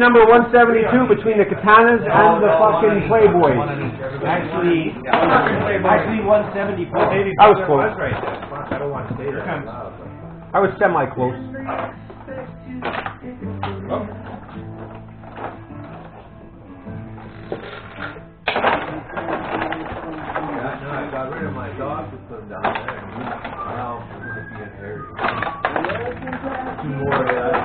number one seventy-two between the Katanas and the fucking Playboys. Actually, actually one seventy-four. I was close. That's right there. Fuck, I don't want to stay there. I was semi-close. Yeah, no,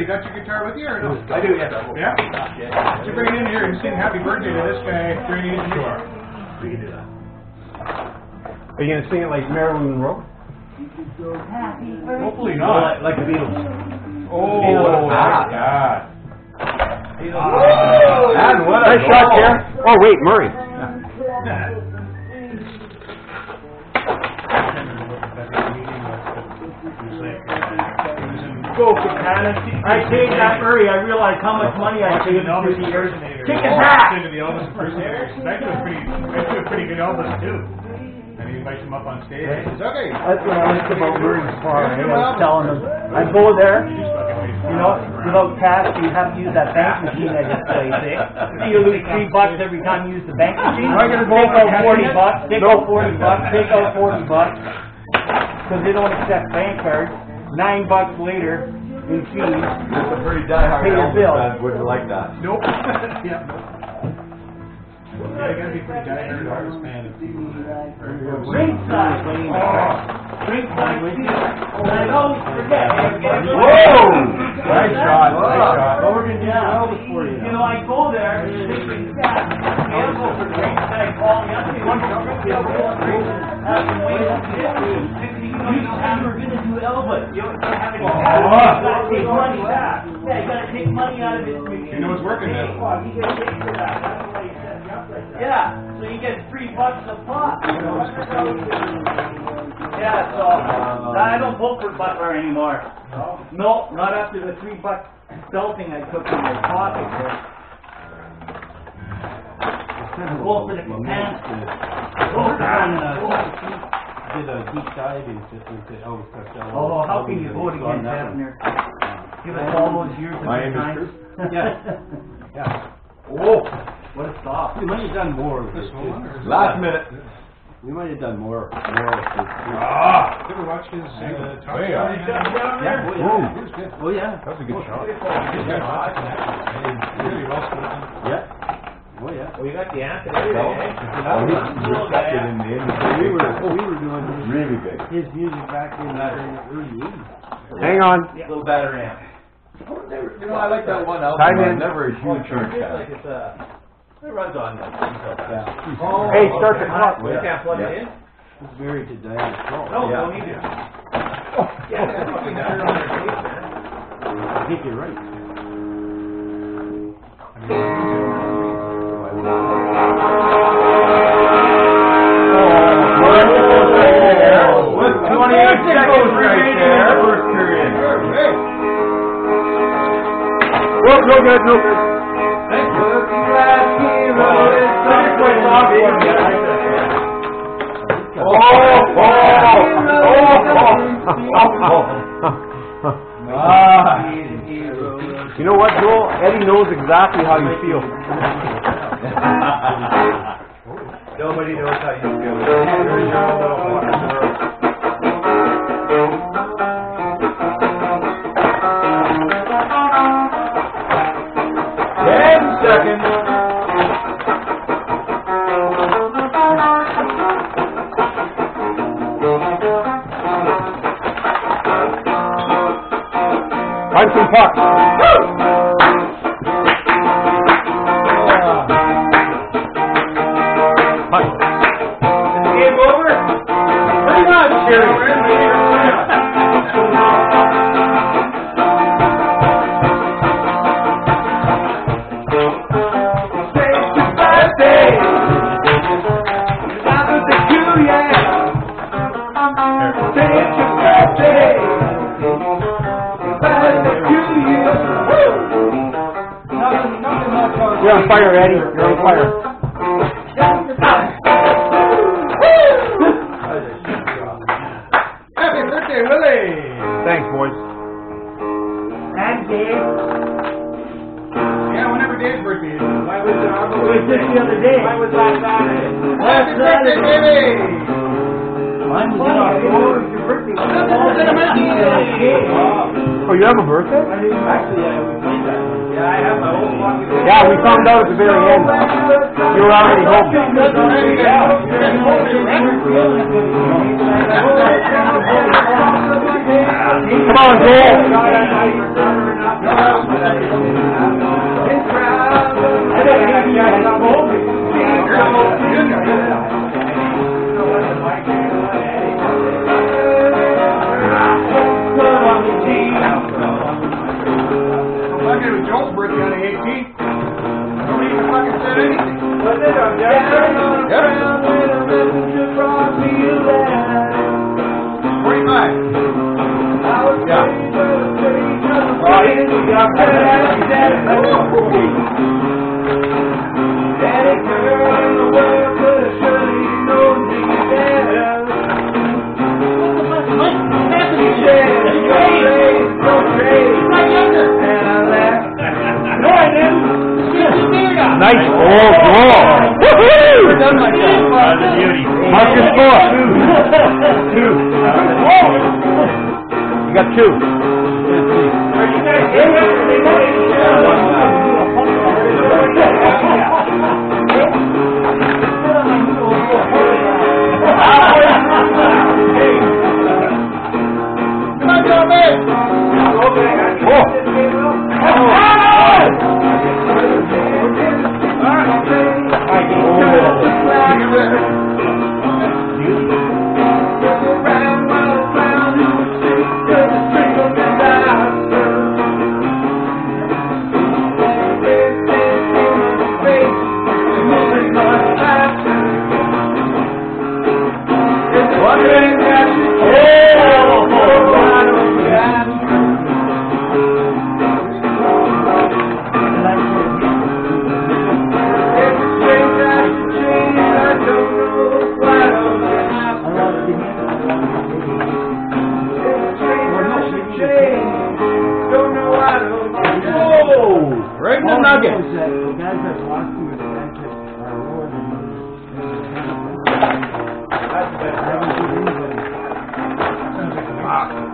you got your guitar with you or no? I do, yes. Yeah? Why don't you bring it in here and sing happy birthday to this guy, Drainage Shore? We can do that. Are you gonna sing it like Marilyn Monroe? Hopefully No, not. like, like the Beatles. Oh, Beatles. my God. And what a Nice shot there. Oh wait, Murray. Go, Katana. I paid that Murray, I realized how much money I paid him through the years. Kick it back! Into the Elvis impersonators. That was pretty, that was a pretty good Elvis too. And he invites him up on stage. He says, okay. That's what I liked about Murray's bar, eh? I was telling him, I go there, He just fucking makes you know, without cash, you have to use that bank machine at this place, eh? You lose three bucks every time you use the bank machine. Am I gonna go Take out forty bucks, take out forty bucks, take out forty bucks. Cause they don't accept bank cards. Nine bucks later in fees. It's a pretty diehard Pay your Elvis bill. fan wouldn't like that. Nope. Yeah. Yeah, you gotta be pretty diehard Elvis fan if you. Ringside. Ringside with you. And I always forget. Whoa! Nice shot, nice shot. Well, we're gonna do Elvis for you. You know, I go there, thinking, yeah, I'll go for drinks, and I call me up, and one drink, the other one drink, have them wait do Elvis. You don't have any cash. You gotta oh. take money back. Yeah, you gotta take money out of his machine. You know it's working then. You get paid for that. That's why he set you up like that. Yeah, so you get three bucks a pop. you know, that's how we do it. Yeah, so, uh, I don't vote for Butler anymore. No, not after the three buck belting I took in my pocket there. Go for the pants. Go for the did a deep dive into, into Elvis Costello. Oh, how can you vote against Abner? Give us all those years of My name time. Bruce. Yeah. Yeah. Oh, what a stop. We might have done more. with This it. one or is it- Last minute. We might have done more, more. with it. Ah! Ever watch his, uh, talk Way show? up. Yeah, oh, yeah. was. Oh, yeah. That was a good shot. He's got lots of action. Really well spoken. Yeah. Oh, yeah. Well, you got the Anthony. Oh, he's respected in the industry. We were, oh, we were doing his, Really big. his music back in the early eighties. Hang on. Little better amp. You know, I like that one album. Time I'm in. never a huge church guy. like it's a, it runs on that. Yeah. Oh, hey, start the clock. You can't plug it in? He's married to Diana Krall. No, Yeah. don't need it. Yeah, that's fucking turn on their tape, man. I think you're right. With 28 right there. First period. Well, no good, no good. Ah. You know what, Joel? Eddie knows exactly how you feel. Nobody knows how you feel. You're on fire, Eddie. You're on fire. Mine was in October. Your birthday was Oh, you have a birthday? Actually, yeah, we played that. Yeah, I have my whole fucking. Yeah, we found out at the very end. You were already home. Come on, Joel. You got two.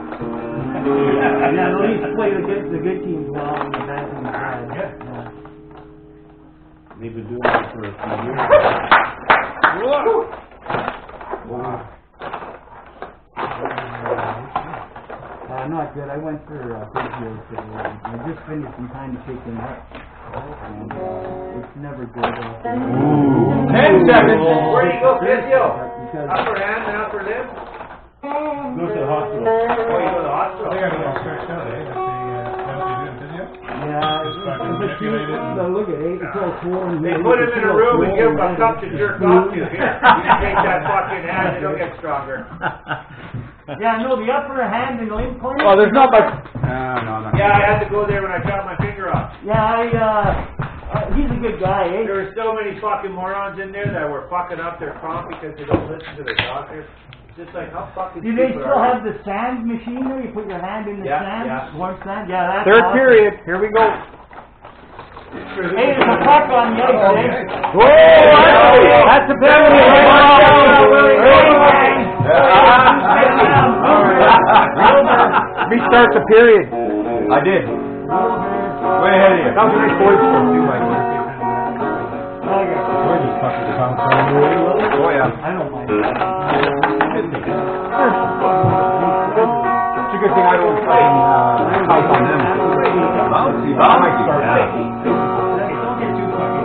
Yeah, at least play the good, the good teams well on the back and the side. Yeah. They've been doing it for a few years. Uh, not good. I went for uh, physio today. I just finished in time to take them up. And uh, it's never good. Uh, Ten seconds. Where do you go, physio? Upper hand and upper limb? Go to the hospital. Oh, you go to the hospital? They got it all stretched out, eh? That's the, uh, that's they do in physio? Yeah, Just it's, fucking it's a cute, manipulate it. no, look at it, it's all swollen. They here, put him in a room and give him a cup to jerk off to. Here, you take that fucking hand, it'll get stronger. Yeah, no, the upper hand and limb point. Well, there's not much. No, no, no. Yeah, I had to go there when I shot my finger off. Yeah, I, uh, uh, he's a good guy, eh? There were so many fucking morons in there that were fucking up their comp because they don't listen to their doctors. Just like how fucking. Do they still have the sand machine Where You put your hand in the yeah, sand, yeah. warm sand. Yeah, that's. Third awesome. period. Here we go. Hey, there's a puck on the ice, oh. Whoa! That's a penalty. Restart the period. I did. Way ahead of you. That was 44. Oh yeah. I don't mind. It's a good thing I don't fucking uh, house on them. I'll see. I might do Start that. Don't get too fucking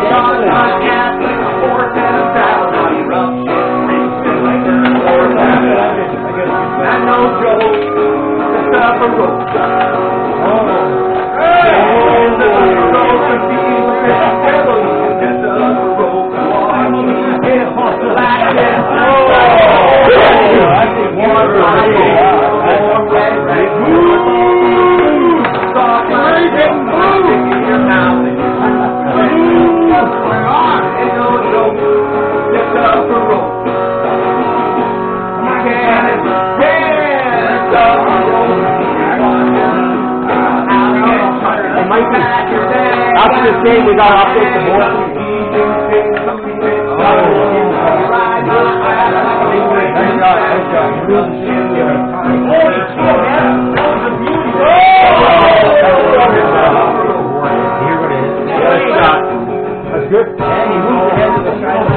It might be. After this game, we gotta update the board. Holy shit, man. That was a beauty. Here what it is. That's good. And he moved ahead to the side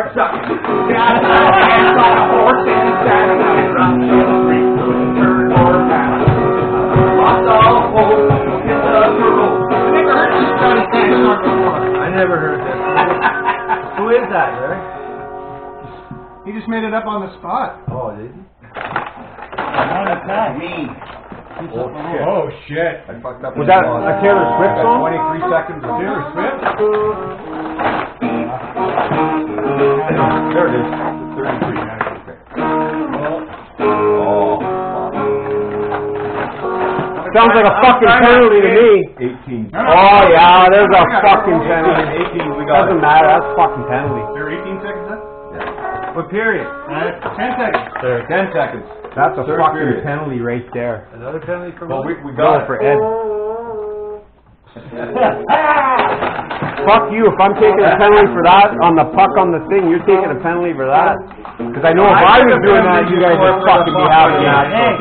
Start sucking. Got my hands like a horse in the saddle. Now you're to the street. Turn or paddle. Lost all hope. Hit the rope. Never heard this kind of thing before. I never heard this. Who is that, Larry? He just made it up on the spot. Oh, did he? Me. Oh, oh shit. Oh, shit. I fucked up. Was that a Taylor Swift song? 23 seconds of Taylor Swift? There it is. 33. Okay. Oh, Sounds like a fucking penalty to me. 18. Oh yeah, there's a fucking penalty. 18, we got Doesn't it. matter, that's fucking penalty. There are 18 seconds left? What period? Uh, 10 seconds. There, 10 seconds. That's a Third fucking period. penalty right there. Another penalty for Oh, me? Well, we, we Go got for. Ed. Fuck you, if I'm taking a penalty for that on the puck on the thing, you're taking a penalty for that. Cause I know if I was doing that, you guys would fucking be having that. Hey,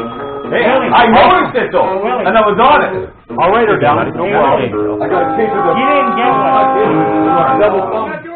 Hey, I noticed it though, and I was on it. I'll write her down, no problem. I got a case of the. you didn't get one. Double thumb.